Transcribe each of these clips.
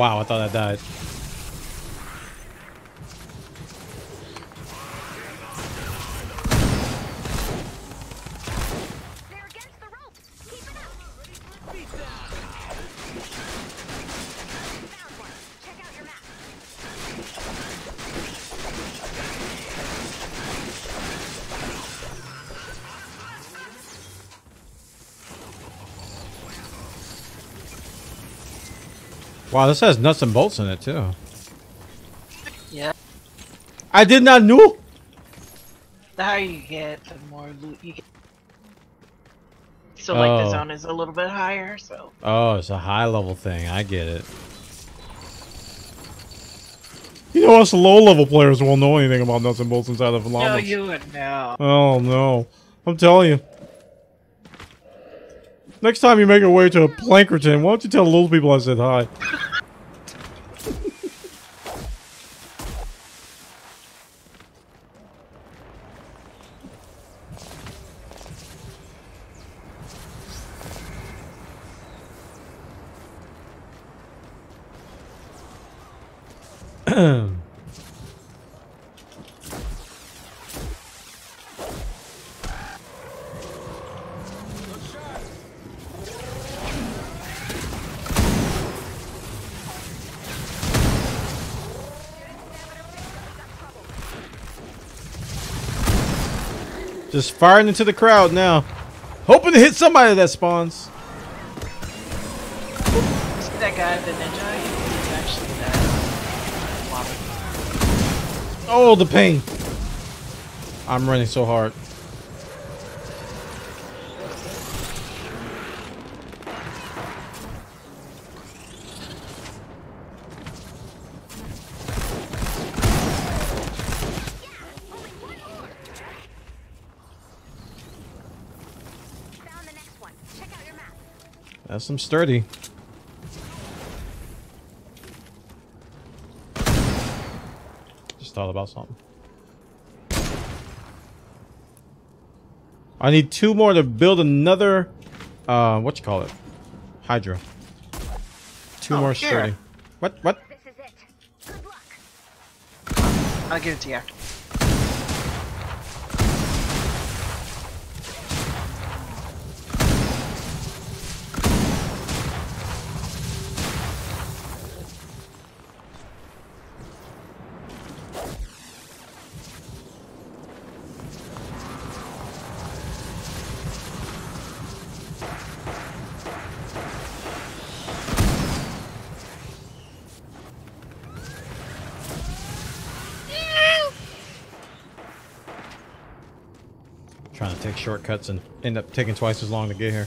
Wow, I thought I died. Wow, this has nuts and bolts in it too. Yeah. I did not know. The higher you get, the more loot you get. So like Oh. the zone is a little bit higher, so Oh, it's a high level thing. I get it. You know, us low level players won't know anything about nuts and bolts inside of no, llamas. you would know. Oh no. I'm telling you. Next time you make your way to a Plankerton, why don't you tell those people I said hi? Firing into the crowd now. Hoping to hit somebody that spawns. That guy, the ninja? He's actually that. Oh, the pain. I'm running so hard. Found the next one. Check out your map. That's some sturdy. Just thought about something. I need two more to build another, uh, what you call it? Hydra. Two Oh, more here. sturdy. What? What? This is it. Good luck. I'll give it to you. Trying shortcuts and end up taking twice as long to get here.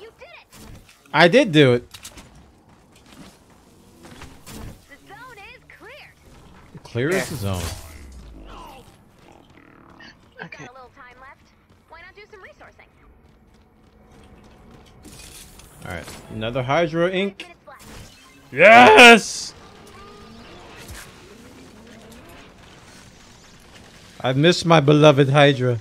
You did it. I did do it. The zone is cleared. Clear Yeah. as the zone. We've Okay. got a little time left. Why not do some resourcing? Alright. Another Hydra ink. Yes! I miss my beloved Hydra.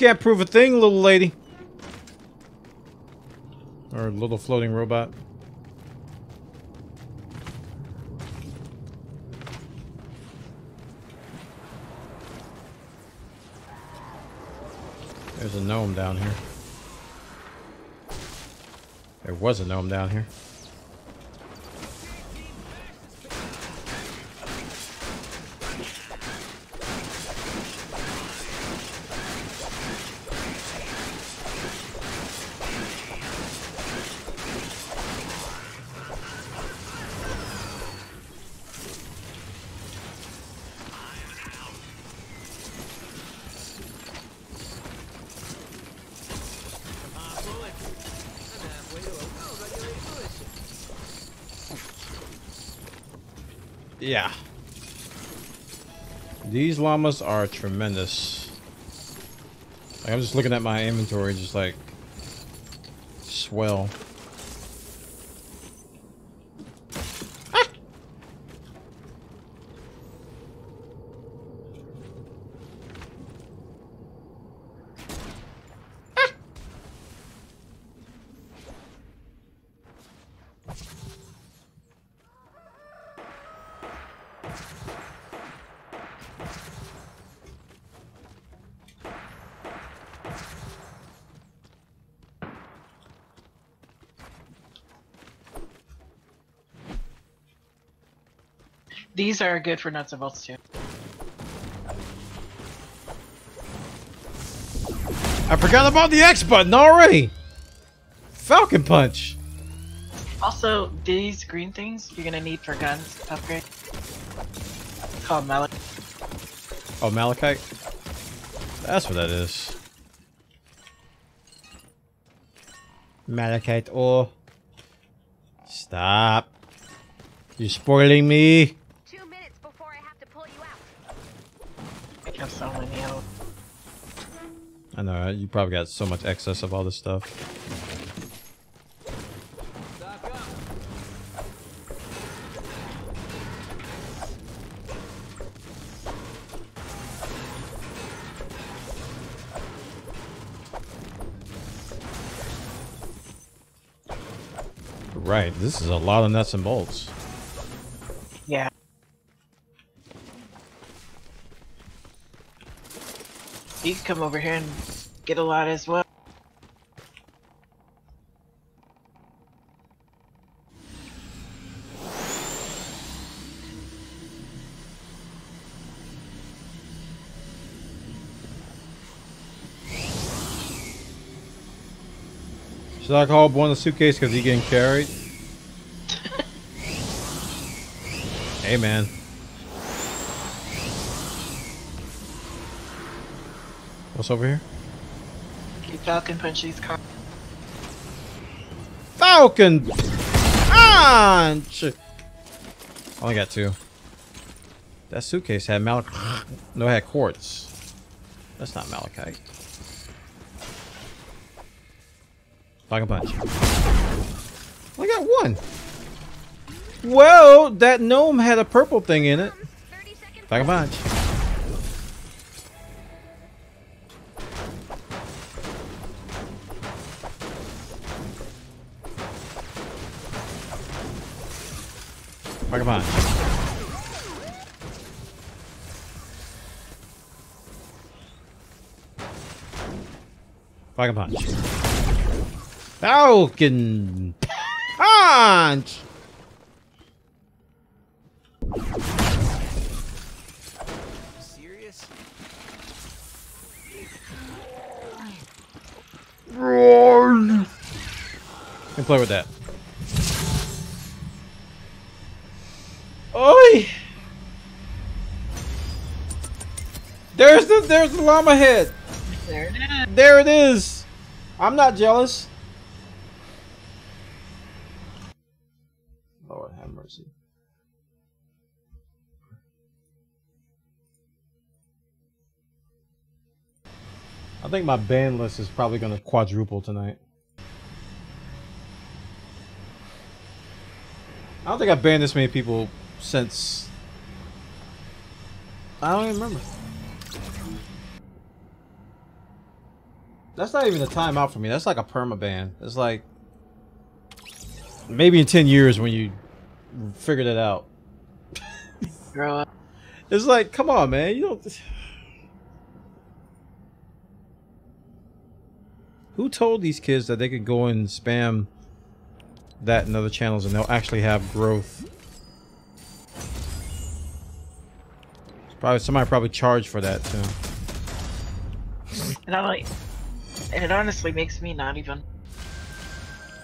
Can't prove a thing, little lady. Or little floating robot. There's a gnome down here. There was a gnome down here. Llamas are tremendous. Like, I'm just looking at my inventory, just like swell. These are good for nuts and bolts too. I forgot about the X button already. Falcon punch. Also, these green things you're gonna need for guns upgrade. Called mallet. Oh, Malachite. That's what that is. Malachite ore. Stop. You're spoiling me. Two minutes before I have to pull you out. I have so many health. I know. You probably got so much excess of all this stuff. Right, this is a lot of nuts and bolts. You can come over here and get a lot as well. Should I call one the suitcase because he getting carried? hey man. What's over here? You falcon punch these cars. Falcon punch. Only got two. That suitcase had malach. No, it had quartz. That's not malachite. Falcon punch. I got one. Well, that gnome had a purple thing in it. Falcon punch. Falcon punch. Falcon punch. Falcon punch. Serious? Run. Can play with that. Oi! There's the there's the llama head. There it is. There it is. I'm not jealous. Lord have mercy. I think my ban list is probably going to quadruple tonight. I don't think I've banned this many people since. I don't even remember. That's not even a timeout for me. That's like a perma ban. It's like maybe in ten years when you figured it out. Grow up. It's like, come on, man. You don't. Who told these kids that they could go and spam that in other channels and they'll actually have growth? Probably somebody probably charged for that too. And I like, and it honestly makes me not even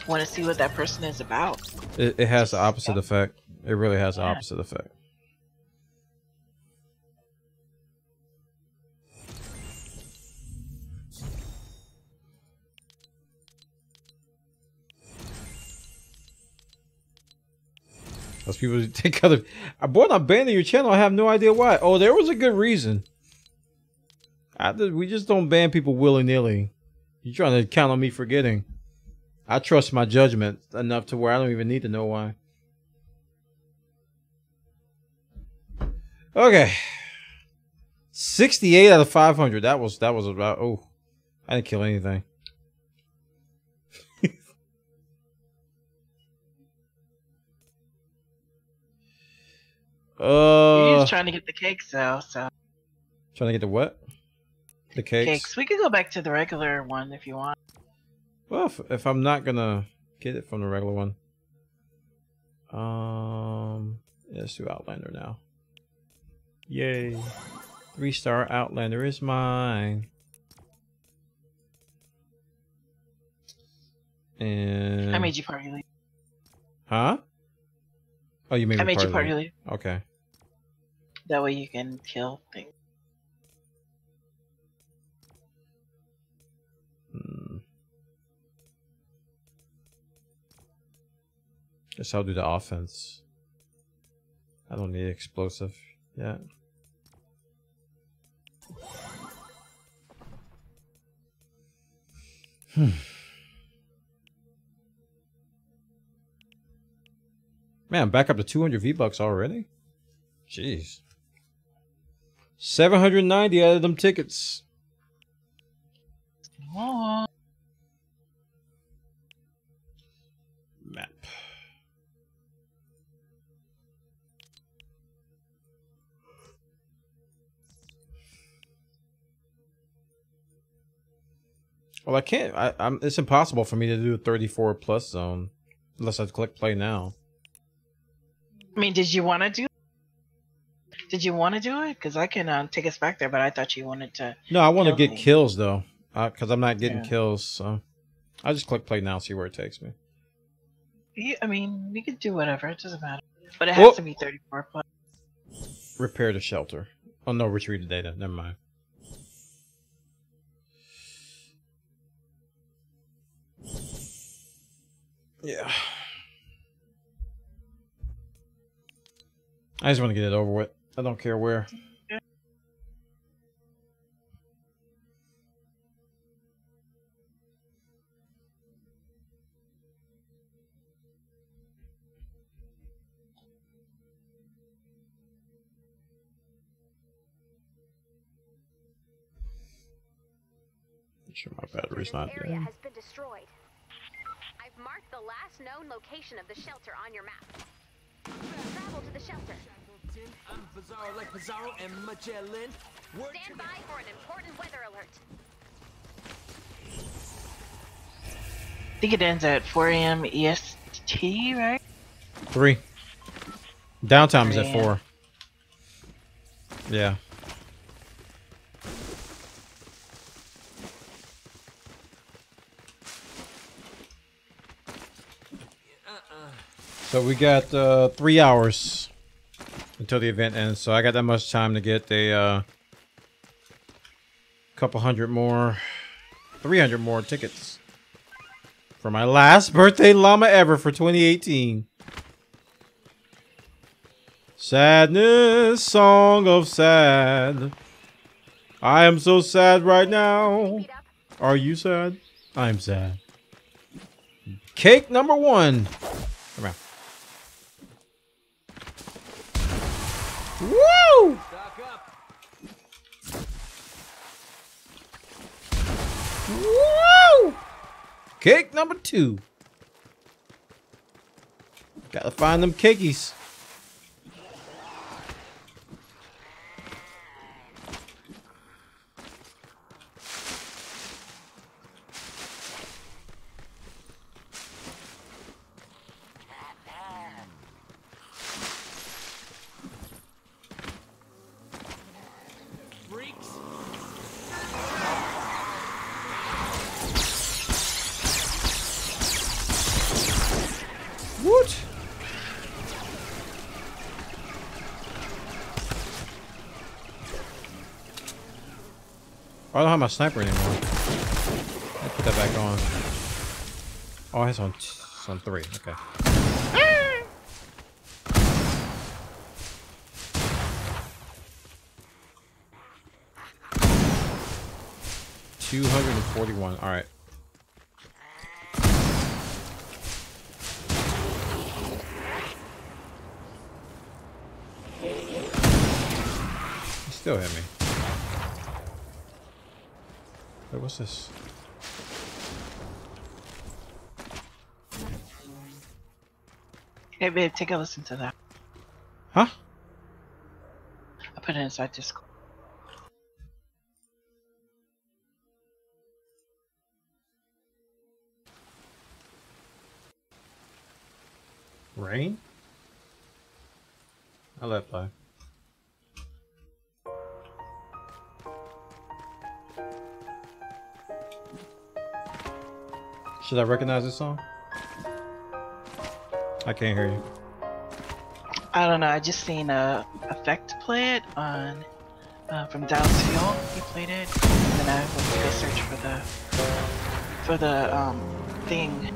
want to see what that person is about. It, it has the opposite effect. It really has the Yeah. opposite effect. Those people take other. I bought not banning your channel. I have no idea why. Oh, there was a good reason. I, we just don't ban people willy nilly. You're trying to count on me forgetting. I trust my judgment enough to where I don't even need to know why. Okay. 68 out of 500. That was that was about oh. I didn't kill anything. You're uh just trying to get the cakes though, so trying to get the what? The cakes. cakes. We could go back to the regular one if you want. Well, if, if I'm not gonna get it from the regular one, um, yeah, let's do Outlander now. Yay! Three star Outlander is mine. And I made you party leave. huh? Oh, you made I made you party party lead. Okay. That way you can kill things. Hmm. Guess I'll do the offense. I don't need explosive yet. Hmm. Man, back up to 200 V-Bucks already? Jeez. 790 out of them tickets. Oh, Map. Well, I can't. I, I'm. It's impossible for me to do a 34 plus zone unless I click play now. I mean, did you want to do? Did you want to do it? Because I can uh, take us back there, but I thought you wanted to. No, I want to get me. kills though, because I'm not getting Yeah. kills. So I just click play now, see where it takes me. You- I mean, we could do whatever. It doesn't matter. But it has Oh. to be 34 plus. Repair the shelter. Oh no, retrieve the data. Never mind. Yeah. I just want to get it over with. I don't care where. Sure my battery's not area dead. has been destroyed. I've marked the last known location of the shelter on your map. Travel to the shelter. I'm Pizarro like Pizarro and Magellan. Work Stand by for an important weather alert. I think it ends at 4 a.m. EST, right? Three. Downtime is at 4. yeah. So we got uh, three hours until the event ends. So I got that much time to get a uh, couple hundred more, 300 more tickets for my last birthday llama ever for 2018. Sadness, song of sad. I am so sad right now. Are you sad? I'm sad. Cake number one. Woo! Woo! Cake number two. Gotta find them cakeys. I don't have my sniper anymore. I put that back on. Oh, it's on, it's on three. Okay. Ah! Two hundred and forty-one. All right. It still hit me. Wait, what's this? Hey babe, take a listen to that. Huh? I put it inside Discord. Rain? I'll let play. Should I recognize this song? I can't hear you. I don't know. I just seen a effect play it on uh, from Dallas Fuel. He played it, and then I went to go search for the for the um thing.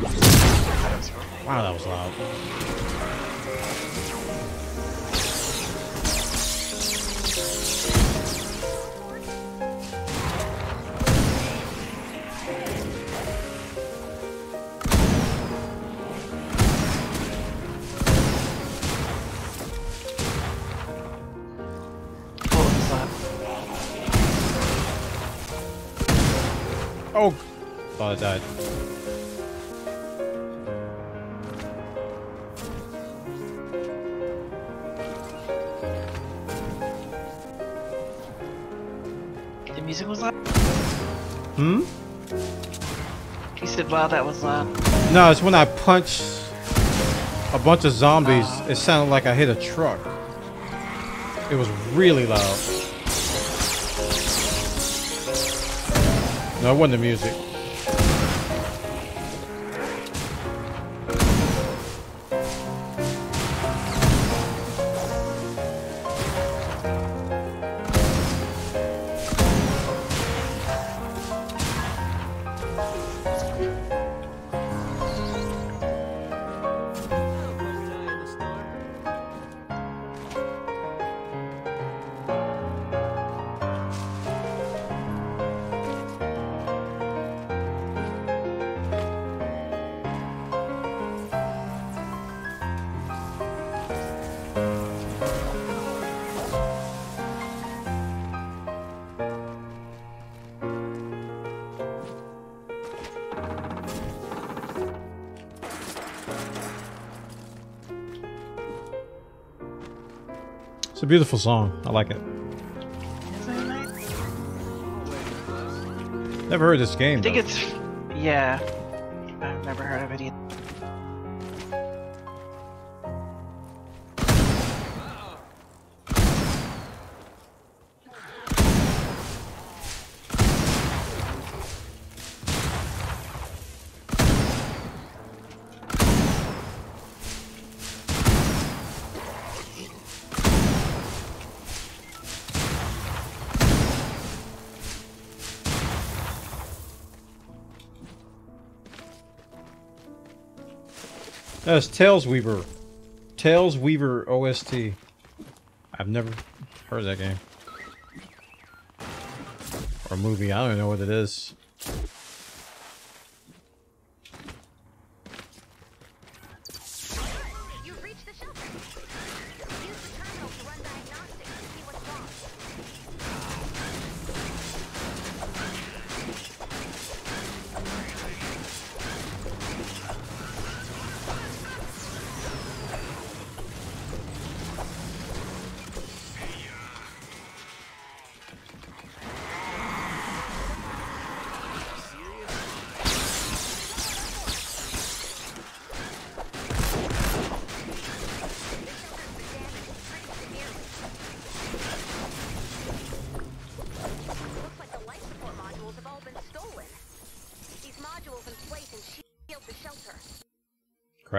I thought it was really nice. Wow, that was loud. Thought I died. The music was loud. Hmm? He said, "Wow, that was loud." No, it's when I punched a bunch of zombies. It sounded like I hit a truck. It was really loud. No, it wasn't the music. It's a beautiful song. I like it? Never heard this game. I think though. it's yeah. Tales Weaver. Tales Weaver OST. I've never heard that game. Or movie. I don't even know what it is.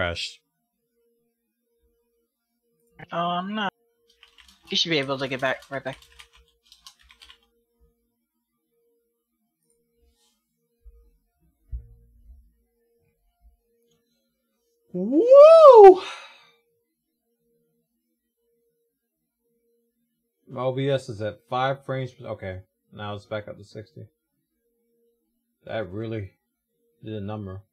Crashed. Oh, I'm not. You should be able to get back right back. Woo! My OBS is at five frames. per- Okay, Now it's back up to 60. That really did a number.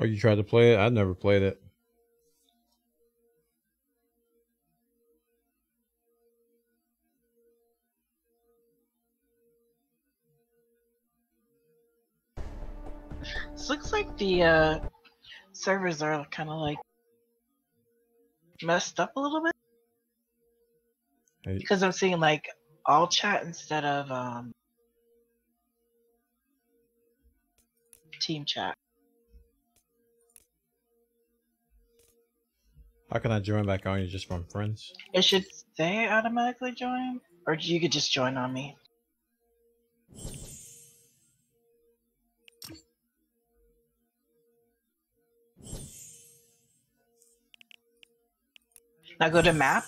Oh, you tried to play it? I never played it. This looks like the uh, servers are kind of like messed up a little bit Hey, because I'm seeing like all chat instead of um, team chat. How can I join back on you just from friends? It should say automatically join, or you could just join on me. Now go to map.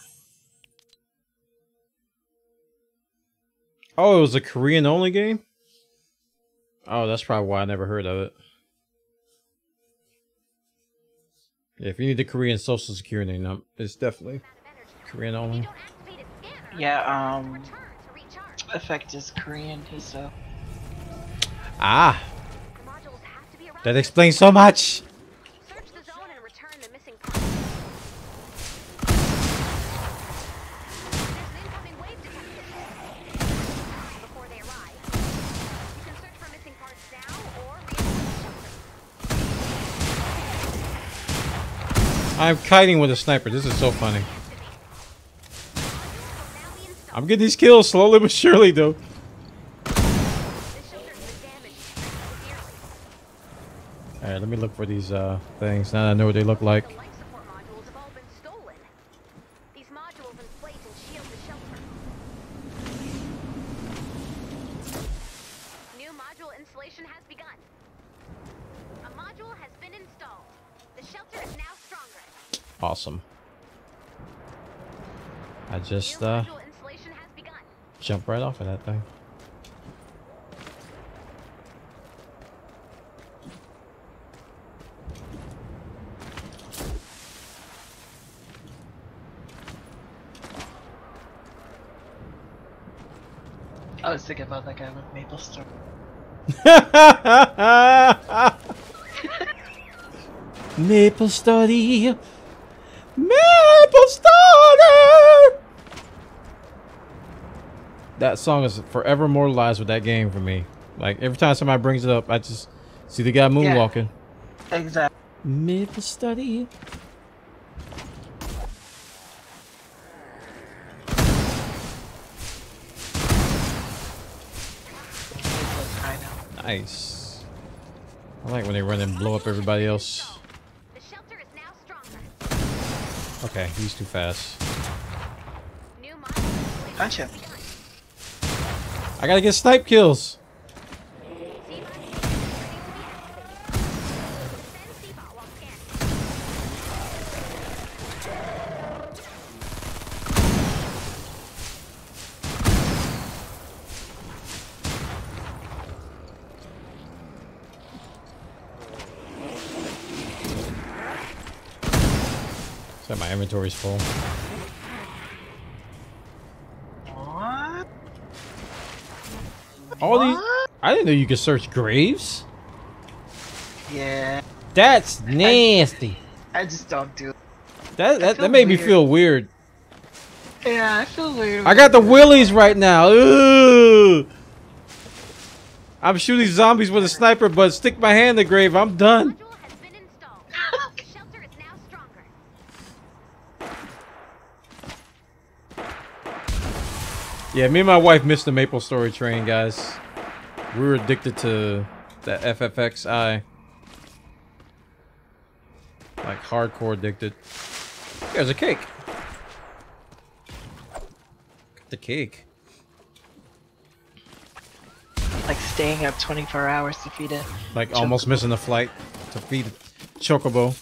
Oh, it was a Korean only game? Oh, that's probably why I never heard of it. If you need the Korean social security number, it's definitely Korean only. don't activate a scanner, Yeah, um, return effect is Korean. He's so. Ah, The modules have to be around. that explains so much. Search the zone and return the missing parts. There's an incoming wave detected. Before they arrive, you can search for missing parts now or reinforce the shelter. I'm kiting with a sniper. This is so funny. I'm getting these kills slowly but surely, though. This shelter's been damaged severely. All right, let me look for these uh things. Now that I know what they look like. The life support modules have all been stolen. These modules inflate and shield the shelter. New module installation has begun. A module has been installed. The shelter is now stronger. Awesome. I just uh module installation has begun. jump right off of that thing. I was thinking about that guy with Maple Story. Maple Study. Maple Study. That song is forever immortalized with that game for me. Like every time somebody brings it up, I just see the guy moonwalking. Exactly. Maple Study. Nice. I like when they run and blow up everybody else. The shelter is now stronger. Okay, he's too fast. New module installation Gotcha. I gotta get snipe kills. So my inventory's full. What? All these. I didn't know you could search graves. Yeah. That's nasty. I just don't do it. That that, that made me feel weird. Yeah, I feel weird. I got the willies right now. Ooh. I'm shooting zombies with a sniper, but stick my hand in the grave. I'm done. Module has been installed. the shelter is now stronger. Yeah, me and my wife missed the Maple Story train, guys. We were addicted to the FFXI. Like hardcore addicted. There's a cake. The cake. like staying up 24 hours to feed it. Like almost missing the flight to feed Chocobo.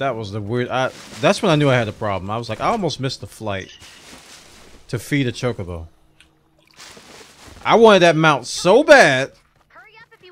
That was the weird. I, that's when I knew I had a problem. I was like, I almost missed the flight to feed a Chocobo. I wanted that mount so bad. Hurry up if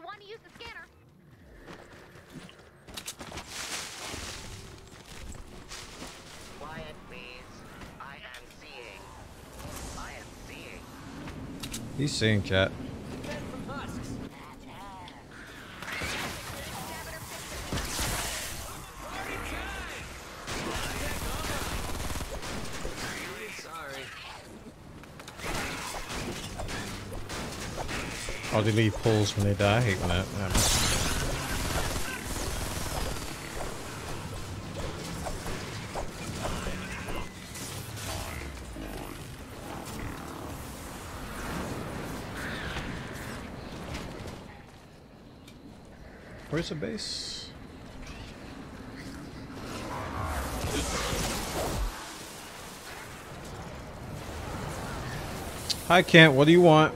Leave pulls when they die. I hate when that happens. Um, Where's the base? Hi Kent, what do you want?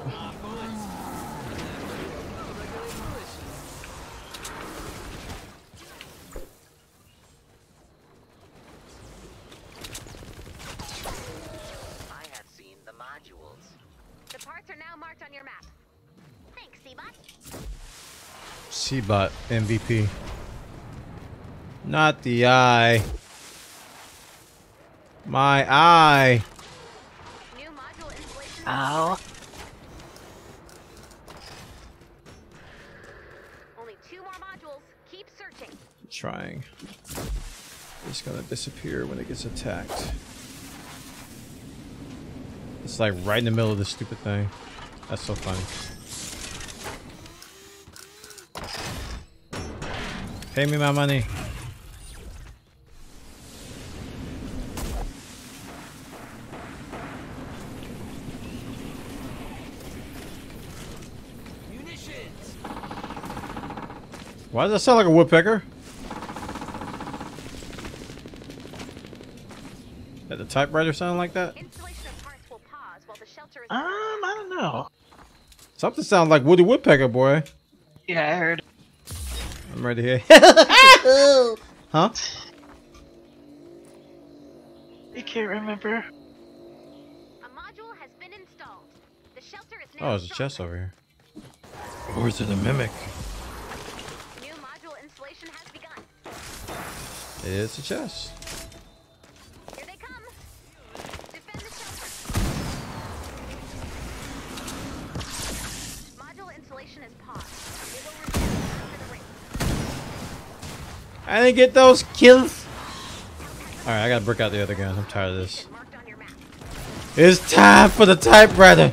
I have seen the modules. The parts are now marked on your map. Thanks, Seabot. Seabot MVP. Not the eye. My eye. New module installation. Ow. Only two more modules. Keep searching. trying. It's gonna disappear when it gets attacked. It's like right in the middle of this stupid thing. That's so funny. Pay me my money. Munitions. Why does that sound like a woodpecker? Did the typewriter sound like that? Installation of parts will pause while the shelter is. Um, I don't know. Something sounds like Woody Woodpecker, boy. Yeah, I heard. I'm ready here. huh? I can't remember. A module has been installed. The shelter is now. Oh, there's a chest over here. Or is it a mimic? New module installation has begun. It's a chest. I didn't get those kills. Alright, I gotta break out the other guns. I'm tired of this. Marked on your map. It's time for the typewriter.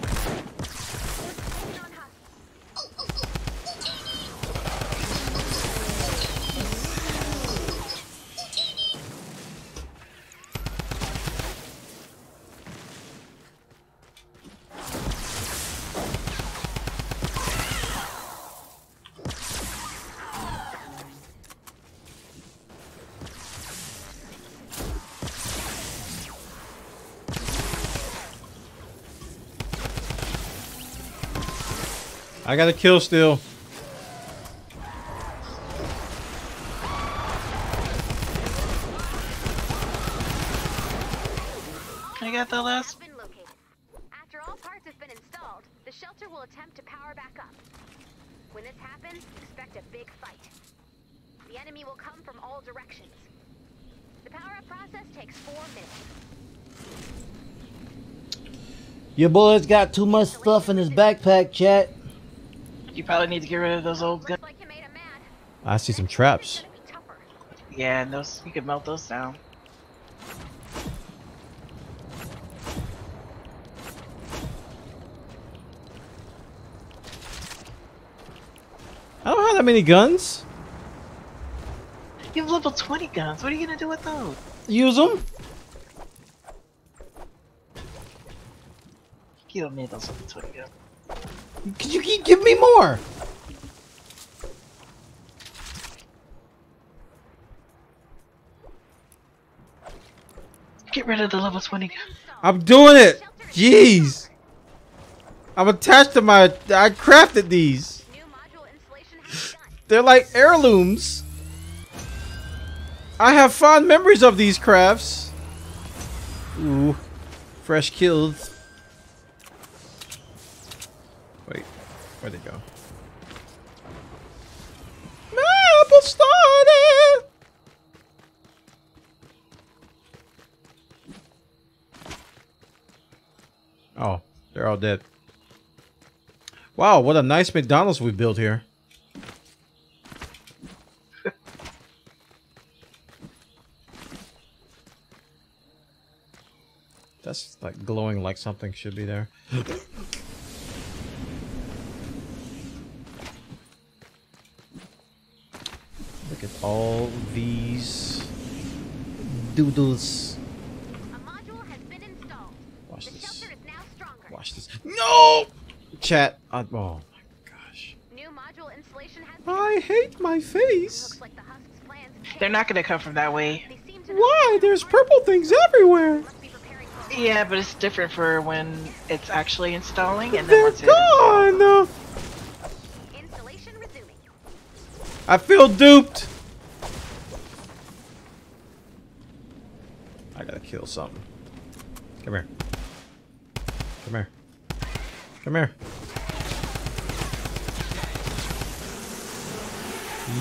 Got a kill still. I got the last. Have. After all parts have been installed, the shelter will attempt to power back up. When this happens, expect a big fight. The enemy will come from all directions. The power-up process takes four minutes. Your boy's got too much stuff in his backpack, chat. You probably need to get rid of those old guns. Looks like you made him mad. I see some traps. gonna be tougher. Yeah, and those you could melt those down. I don't have that many guns. You have level 20 guns. What are you gonna do with those? Use them. You don't need those level 20 guns. Could you keep giving me more? Get rid of the level 20. I'm doing it. Jeez. I'm attached to my. I crafted these. New module installation has begun. They're like heirlooms. I have fond memories of these crafts. Ooh, fresh kills. Where'd it go? Apple started. Oh, they're all dead. Wow, what a nice McDonald's we built here. That's like glowing like something should be there. Look at all these doodles. A module has been installed. Watch The this. shelter is now stronger. Watch this. No! Chat. I, oh my gosh. New module installation has begun. I hate my face. Looks like the Husk's plans. They're not gonna come from that way. They seem to know Why? There's purple things everywhere. must be preparing for a Yeah, but it's different for when it's actually installing and then They're once gone. installation I feel duped. I gotta kill something. Come here. Come here. Come here.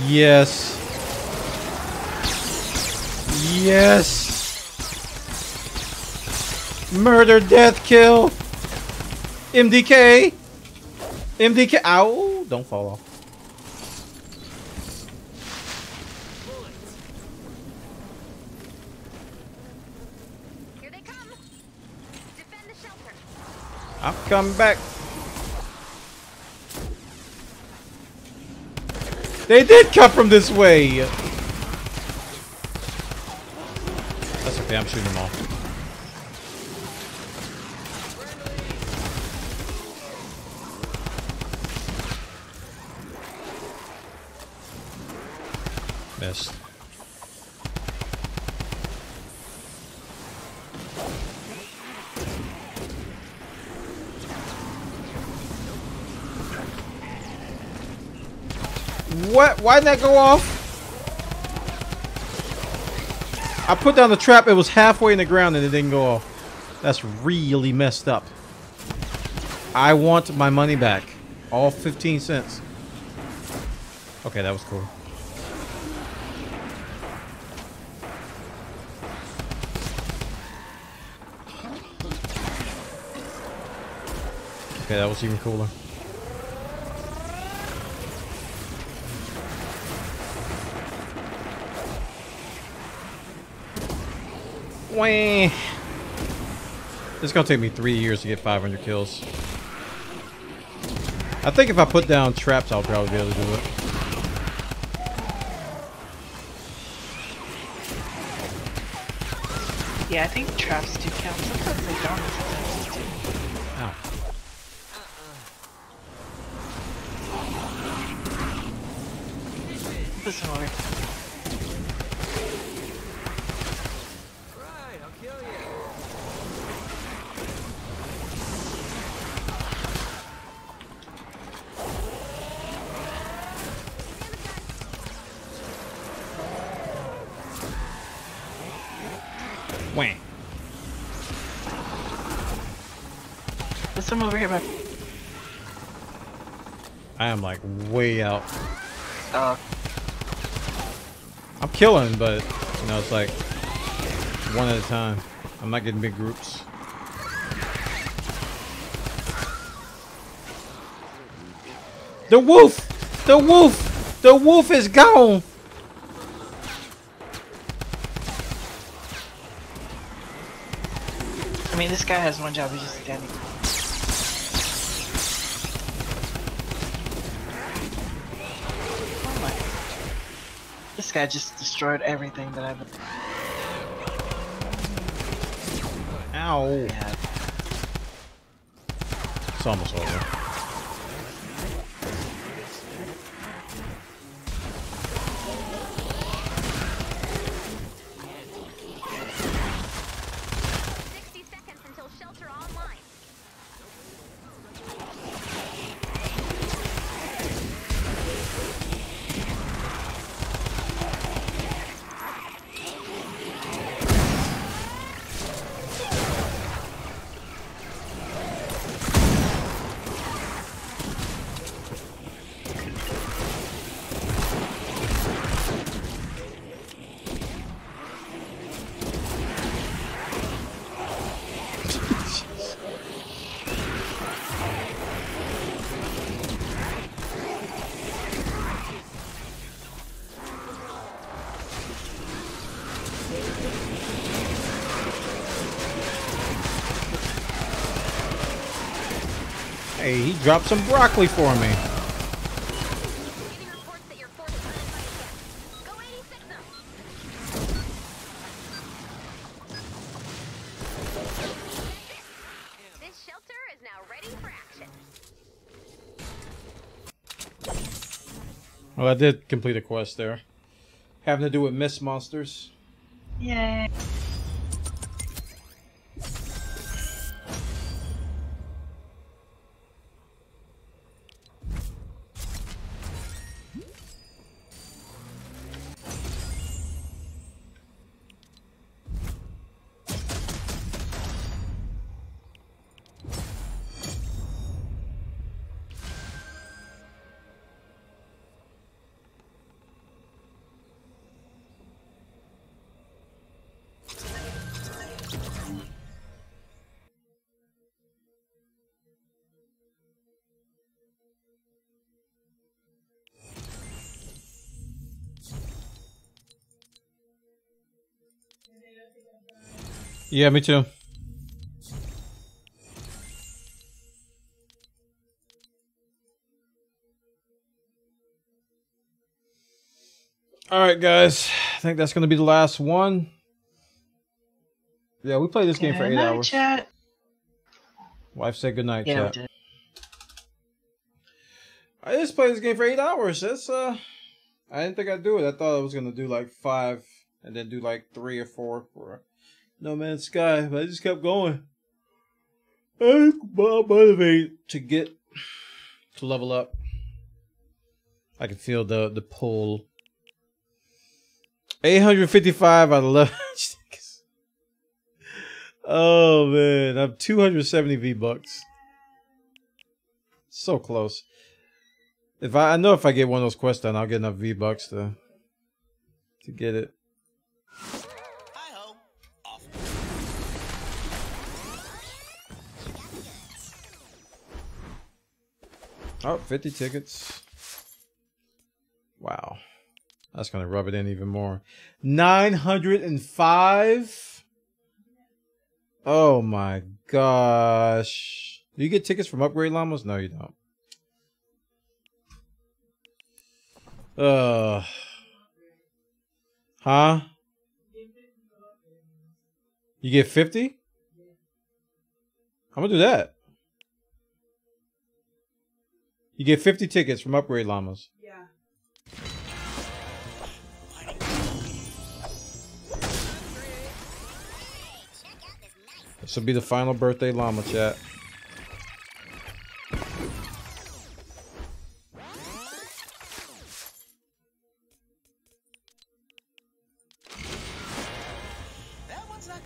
Yes. Yes. Murder, death, kill. MDK. MDK. Ow. Don't fall off. Here they come. Defend the shelter. I'll come back. They did come from this way. That's okay. I'm shooting them all. Missed. What? Why didn't that go off? I put down the trap. It was halfway in the ground and it didn't go off. That's really messed up. I want my money back. All 15 cents. Okay, that was cool. Okay, that was even cooler. Wah. It's gonna take me three years to get 500 kills. I think if I put down traps, I'll probably be able to do it. Yeah, I think traps do count. Sometimes they don't. Sometimes they do. Ow. Listen over. Right, I'll kill you. Wah. Listen over here, man. I am like way out. Uh, I'm killing, but you know, it's like one at a time. I'm not getting big groups. The wolf! The wolf! The wolf is gone! I mean, this guy has one job. He's just standing. Oh This guy just destroyed everything that I've been. Ow. Yeah. It's almost over. Is some broccoli for me. Well, I did complete a quest there. Having to do with mist monsters. Yay. Yeah, me too. All right, guys. I think that's going to be the last one. Yeah, we played this game for eight night, hours. Chat. Wife said good night, Yeah, chat. I just played this game for eight hours. That's uh, I didn't think I'd do it. I thought I was gonna do like five and then do like three or four for No Man's Sky, but I just kept going. I'm motivated to get to level up. I can feel the the pull. 855 out of 11. oh man, I'm 270 V bucks. So close. If I, I know if I get one of those quests done, I'll get enough V bucks to to get it. Oh, 50 tickets. Wow. That's going to rub it in even more. 905? Oh my gosh. Do you get tickets from Upgrade Llamas? No, you don't. Uh. Huh? You get 50? I'm going to do that. You get 50 tickets from Upgrade Llamas. Yeah. This will be the final birthday llama chat. That one's not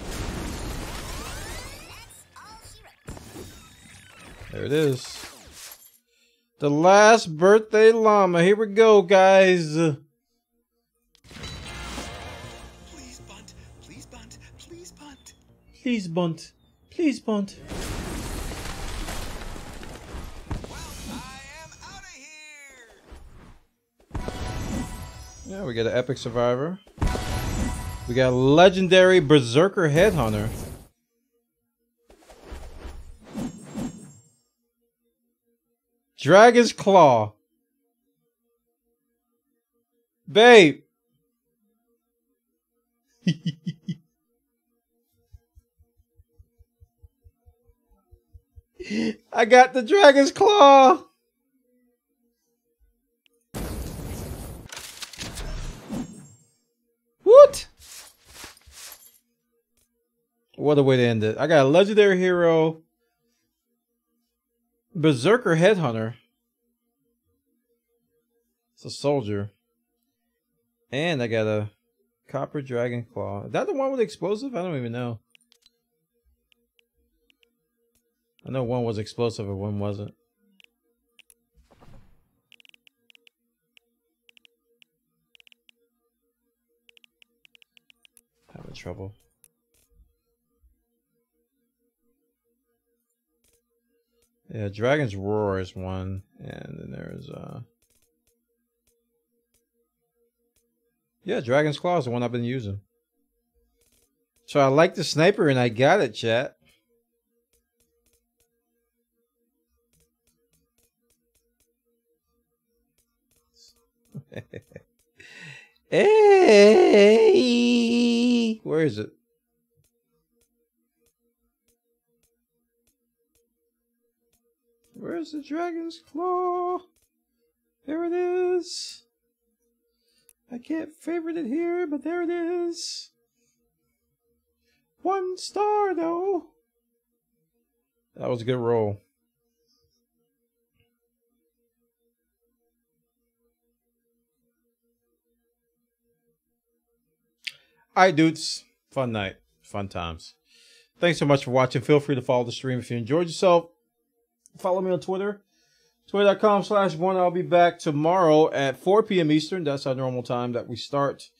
There it is. The last birthday llama. Here we go, guys. Please bunt. Please bunt. Please bunt. Please bunt. Please bunt. I am out of here. Yeah, we got an epic survivor. We got a legendary berserker headhunter. Dragon's claw. Babe. I got the dragon's claw. What? What a way to end it. I got a legendary hero, Berserker Headhunter. It's a soldier. And I got a Copper Dragon Claw. Is that the one with explosive? I don't even know. I know one was explosive and one wasn't. Having trouble. Yeah, Dragon's Roar is one, and then there's uh Yeah, Dragon's Claw is the one I've been using. So I like the sniper and I got it, chat. hey, where is it? Where's the dragon's claw? There it is. I can't favorite it here, but there it is. One star though. That was a good roll. Alright, dudes. Fun night. Fun times. Thanks so much for watching. Feel free to follow the stream if you enjoyed yourself. Follow me on Twitter. Twitter.com slash Bwana. I'll be back tomorrow at 4 p.m. Eastern. That's our normal time that we start.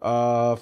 Uh,